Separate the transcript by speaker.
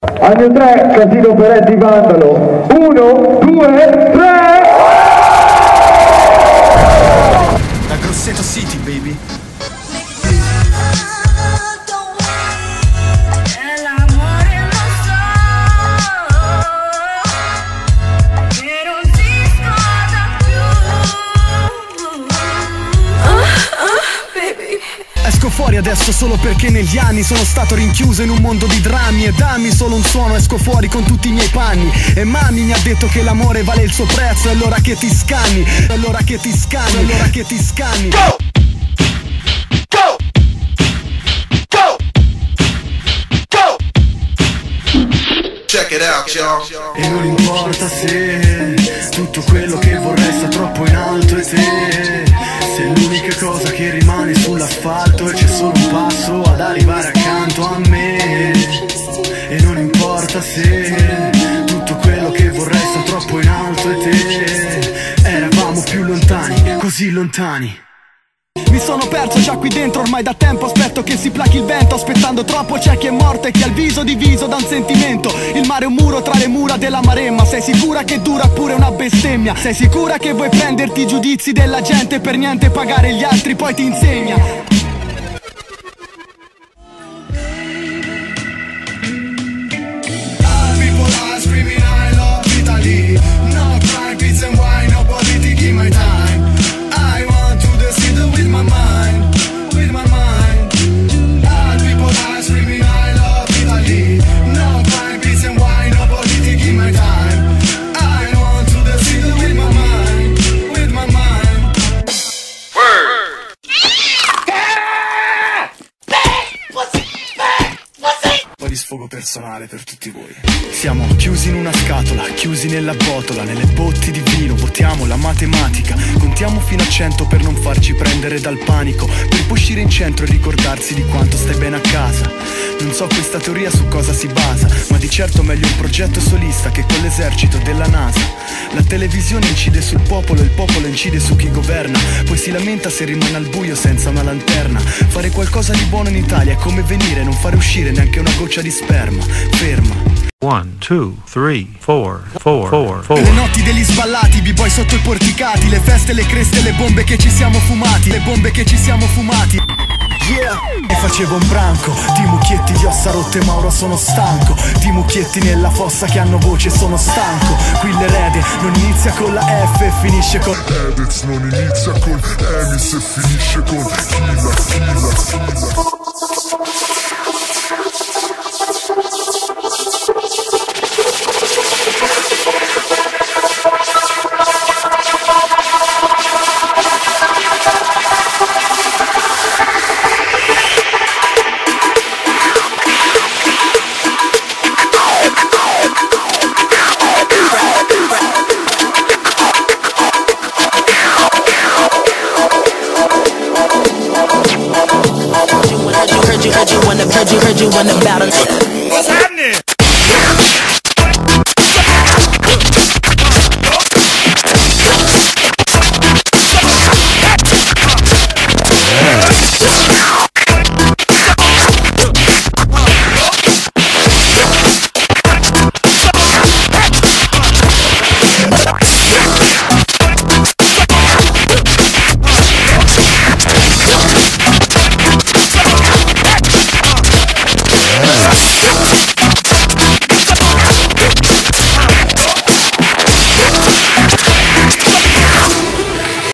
Speaker 1: Anno 3, Casino Peretti Vandalo. 1, 2, 3!
Speaker 2: Da Grosseto City, baby. Fuori adesso solo perché negli anni sono stato rinchiuso in un mondo di drammi E dammi solo un suono, esco fuori con tutti i miei panni. E mami mi ha detto che l'amore vale il suo prezzo È l'ora che ti scanni, è l'ora che ti scanni, è l'ora che ti scanni?
Speaker 3: Check it out, y'all.
Speaker 2: E non importa se tutto quello che vorrei sta troppo in alto e te Se l'unica cosa che rimane sull'asfalto e c'è solo un passo ad arrivare accanto a me. E non importa se tutto quello che vorrei sta troppo in alto e te. Eravamo più lontani, così lontani. Mi sono perso già qui dentro ormai da tempo Aspetto che si plachi il vento. Aspettando troppo c'è chi è morto e chi ha il viso diviso da un sentimento. Il mare è un muro tra le mura della Sei sicura che dura pure una bestemmia? Sei sicura che vuoi prenderti i giudizi della gente Per niente pagare gli altri poi ti insegna di sfogo personale per tutti voi. Siamo chiusi in una scatola, chiusi nella botola, nelle botti di vino, votiamo la matematica, contiamo fino a 100 per non farci prendere dal panico, per poi uscire in centro e ricordarsi di quanto stai bene a casa. Non so questa teoria su cosa si basa, ma di certo meglio un progetto solista che con l'esercito della NASA. Televisione incide sul popolo, il popolo incide su chi governa, poi si lamenta se rimane al buio senza una lanterna. Fare qualcosa di buono in Italia è come venire e non fare uscire neanche una goccia di sperma. Ferma.
Speaker 4: One, two, three, four, four, four, four.
Speaker 2: Le notti degli sballati, b-boy sotto i porticati Le feste, le creste, le bombe che ci siamo fumati Le bombe che ci siamo fumati Yeah! E facevo un branco Di mucchietti di ossa rotte ma ora sono stanco. Di mucchietti nella fossa che hanno voce sono stanco. Qui l'erede non inizia con la F e finisce con
Speaker 5: Edez non inizia con Emis e finisce con Killa, Killa, Killa
Speaker 6: Heard you, heard you run the battle. What's happening?